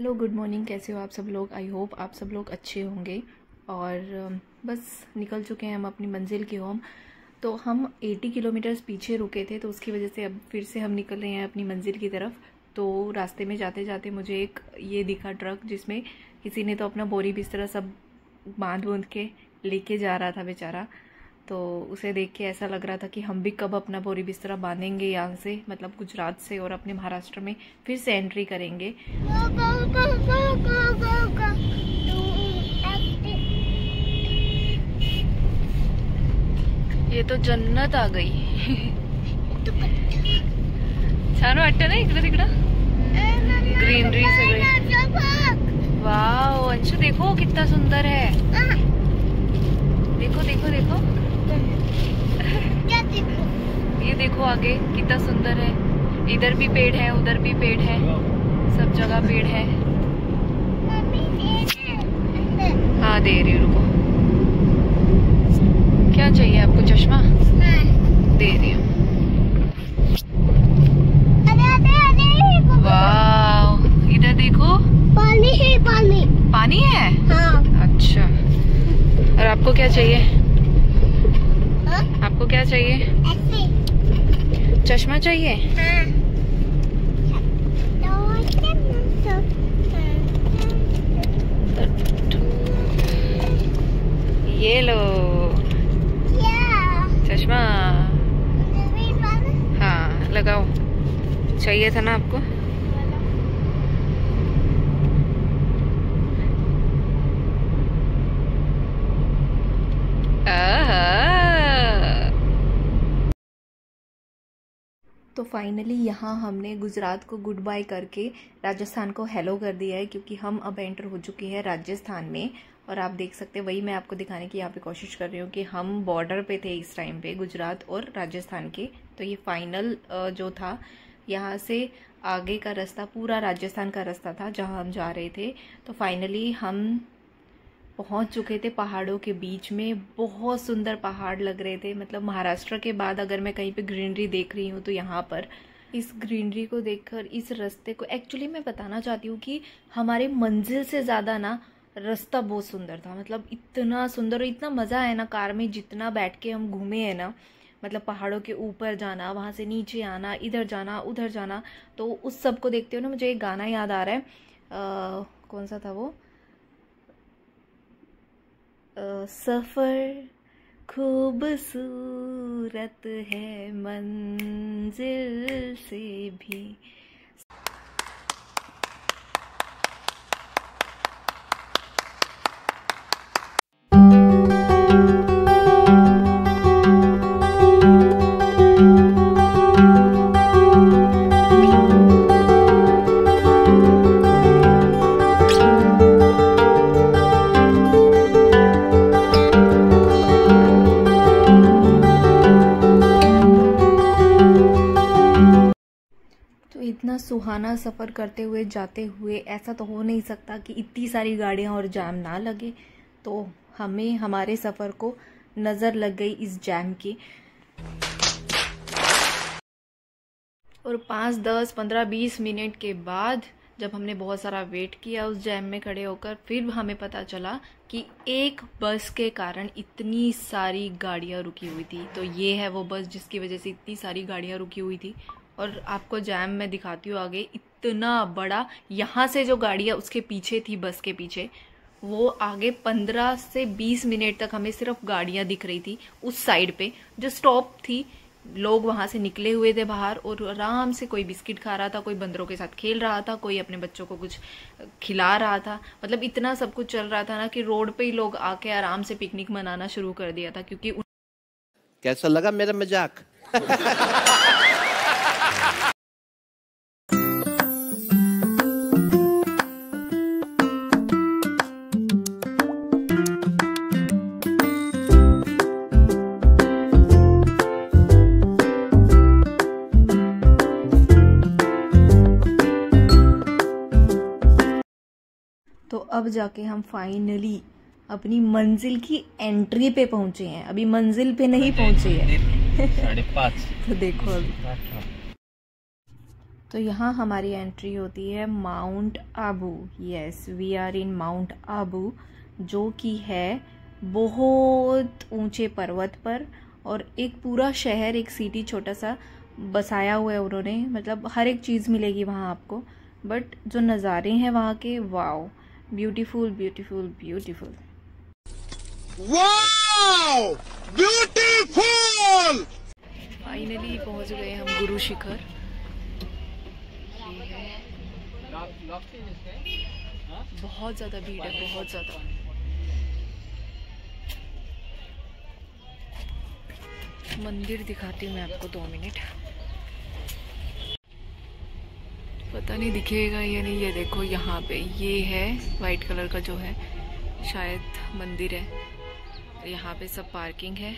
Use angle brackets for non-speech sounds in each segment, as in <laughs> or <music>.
Hello good morning कैसे हो आप सब लोग? आई होप आप सब लोग अच्छे होंगे। और बस निकल चुके हैं हम अपनी मंजिल की होम तो हम 80 किलोमीटर्स पीछे रुके थे तो उसकी वजह से अब फिर से हम निकल रहे हैं अपनी मंजिल की तरफ़। तो रास्ते में जाते जाते मुझे एक ये दिखा ट्रक, जिसमें किसी ने तो अपना बोरी बिस्तरा सब बाँध बूंद के लेके जा रहा था बेचारा। तो उसे देख के ऐसा लग रहा था कि हम भी कब अपना बोरी बिस्तरा बांधेंगे यहाँ से मतलब गुजरात से और अपने महाराष्ट्र में फिर से एंट्री करेंगे। ये तो जन्नत आ गई। छान वाटतं ना इकडं तिकडं। ग्रीनरी सगळी वाह अंशु देखो कितना सुंदर है। देखो देखो देखो। <laughs> ये देखो आगे कितना सुंदर है। इधर भी पेड़ है उधर भी पेड़ है। सब जगह पेड़ है। हाँ दे रही हूँ रुको। क्या चाहिए आपको चश्मा? दे रही हूँ। इधर देखो। पानी है पानी। पानी है? हाँ। अच्छा। और आपको क्या चाहिए? चाहिए? चश्मा चाहिए? ये लो। चश्मा। हाँ लगाओ। चाहिए था ना आपको? तो फाइनली यहाँ हमने गुजरात को गुड बाय करके राजस्थान को हेलो कर दिया है, क्योंकि हम अब एंटर हो चुके हैं राजस्थान में। और आप देख सकते हैं, वही मैं आपको दिखाने की यहाँ पे कोशिश कर रही हूँ कि हम बॉर्डर पे थे इस टाइम पे, गुजरात और राजस्थान के। तो ये फाइनल जो था, यहाँ से आगे का रास्ता, पूरा राजस्थान का रास्ता था, जहाँ हम जा रहे थे। तो फाइनली हम पहुँच चुके थे पहाड़ों के बीच में। बहुत सुंदर पहाड़ लग रहे थे। मतलब महाराष्ट्र के बाद अगर मैं कहीं पे ग्रीनरी देख रही हूँ तो यहाँ पर। इस ग्रीनरी को देखकर इस रास्ते को एक्चुअली मैं बताना चाहती हूँ कि हमारे मंजिल से ज़्यादा ना रास्ता बहुत सुंदर था। मतलब इतना सुंदर और इतना मज़ा है ना कार में जितना बैठ के हम घूमे हैं ना। मतलब पहाड़ों के ऊपर जाना वहाँ से नीचे आना इधर जाना उधर जाना। तो उस सबको देखते हुए ना मुझे एक गाना याद आ रहा है। आ, कौन सा था वो? सफ़र खूबसूरत है मंजिल से भी। सुहाना सफ़र करते हुए जाते हुए ऐसा तो हो नहीं सकता कि इतनी सारी गाड़ियाँ और जाम ना लगे। तो हमें, हमारे सफ़र को नज़र लग गई इस जैम की। और पाँच, दस, पंद्रह, बीस मिनट के बाद जब हमने बहुत सारा वेट किया उस जैम में खड़े होकर, फिर हमें पता चला कि एक बस के कारण इतनी सारी गाड़ियाँ रुकी हुई थी। तो ये है वो बस जिसकी वजह से इतनी सारी गाड़ियाँ रुकी हुई थी। और आपको जैम मैं दिखाती हूँ आगे। इतना बड़ा, यहाँ से जो गाड़ियाँ उसके पीछे थी, बस के पीछे। वो आगे पंद्रह से बीस मिनट तक हमें सिर्फ़ गाड़ियाँ दिख रही थी, उस साइड पे। जो स्टॉप थी, लोग वहाँ से निकले हुए थे बाहर और आराम से कोई बिस्किट खा रहा था, कोई बंदरों के साथ खेल रहा था, कोई अपने बच्चों को कुछ खिला रहा था। मतलब इतना सब कुछ चल रहा था ना कि रोड पे ही लोग आके आराम से पिकनिक मनाना शुरू कर दिया था, क्योंकि उन- कैसा लगा मेरा मज़ाक? <laughs> अब जाके हम फाइनली अपनी मंजिल की एंट्री पे पहुँचे हैं। अभी मंजिल पे नहीं पहुँचे हैं। <laughs> तो देखो अभी। तो यहाँ हमारी एंट्री होती है Mount Abu yes we are in Mount Abu जो कि है बहुत ऊँचे पर्वत पर और एक पूरा शहर एक सिटी छोटा सा बसाया हुआ है उन्होंने। मतलब हर एक चीज़ मिलेगी वहाँ आपको। बट जो नज़ारे हैं वहाँ के wow beautiful beautiful beautiful beautiful finally पहुँच गए हम गुरु शिखर। बहुत ज़्यादा भीड़ है बहुत ज़्यादा। मंदिर दिखाती हूँ मैं आपको दो मिनट। पता नहीं दिखेगा या नहीं। ये देखो यहाँ पे, ये है वाइट कलर का जो है, शायद मंदिर है। यहाँ पे सब पार्किंग है।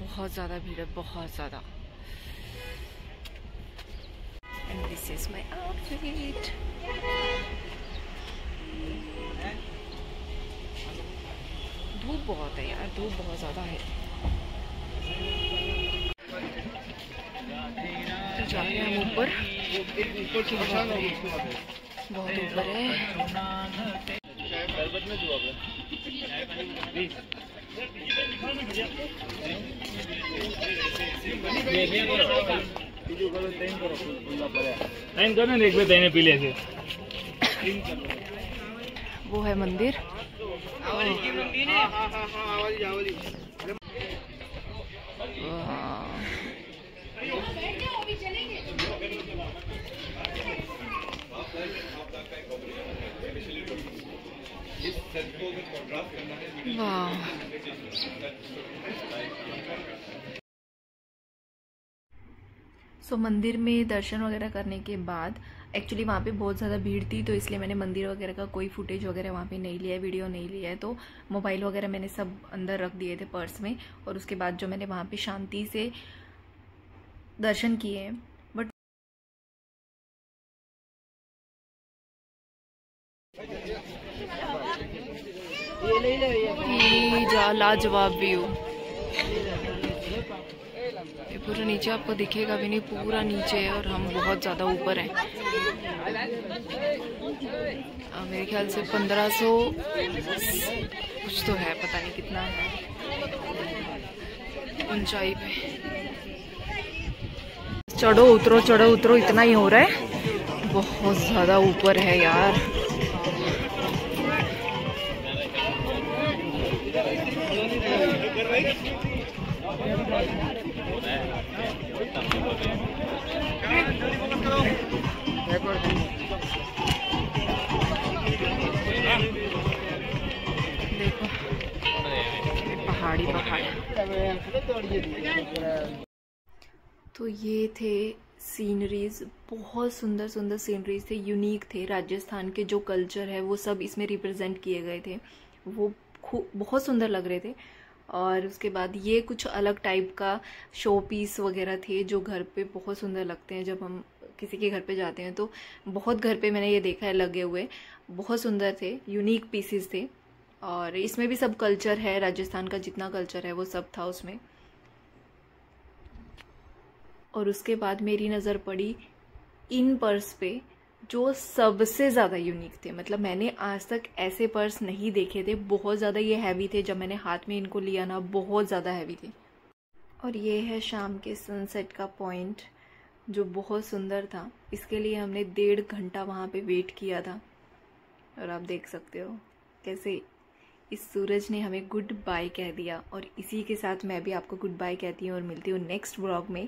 बहुत ज़्यादा भीड़ है, बहुत ज़्यादा। एंड दिस इज़ आउटफिट धूप बहुत है यार, धूप बहुत ज़्यादा है। तो जा रहे हैं हम ऊपर। बहुत ऊपर है। वो है मंदिर वाह। वाह। सो मंदिर में दर्शन वगैरह करने के बाद एक्चुअली वहाँ पे बहुत ज़्यादा भीड़ थी तो इसलिए मैंने मंदिर वगैरह का कोई फुटेज वगैरह वहाँ पे नहीं लिया है वीडियो नहीं लिया है। तो मोबाइल वगैरह मैंने सब अंदर रख दिए थे पर्स में, और उसके बाद जो मैंने वहाँ पे शांति से दर्शन किए हैं। बट ये लाजवाब व्यू ये पूरा नीचे आपको दिखेगा भी नहीं, पूरा नीचे है और हम बहुत ज़्यादा ऊपर हैं। मेरे ख्याल से पंद्रह सौ कुछ तो है, पता नहीं कितना है। ऊंचाई पे। चढ़ो, उतरो चढ़ो, उतरो, इतना ही हो रहा है। बहुत ज़्यादा ऊपर है यार। पहाड़ तो ये थे सीनरीज बहुत सुंदर सुंदर सीनरीज थे यूनिक थे राजस्थान के जो कल्चर है, वो सब इसमें रिप्रेजेंट किए गए थे। वो बहुत सुंदर लग रहे थे। और उसके बाद ये कुछ अलग टाइप का शो पीस वगैरह थे जो घर पे बहुत सुंदर लगते हैं जब हम किसी के घर पे जाते हैं तो बहुत घर पे मैंने ये देखा है लगे हुए। बहुत सुंदर थे यूनिक पीसेस थे। और इसमें भी सब कल्चर है, राजस्थान का जितना कल्चर है, वो सब था उसमें। और उसके बाद मेरी नज़र पड़ी इन पर्स पे, जो सबसे ज़्यादा यूनिक थे। मतलब मैंने आज तक ऐसे पर्स नहीं देखे थे। बहुत ज़्यादा ये हैवी थे, जब मैंने हाथ में इनको लिया ना, बहुत ज़्यादा हैवी थे। और ये है शाम के सनसेट का पॉइंट जो बहुत सुंदर था, इसके लिए हमने डेढ़ घंटा वहाँ पे वेट किया था। और आप देख सकते हो कैसे इस सूरज ने हमें गुड बाय कह दिया। और इसी के साथ मैं भी आपको गुड बाय कहती हूँ और मिलती हूँ नेक्स्ट ब्लॉग में।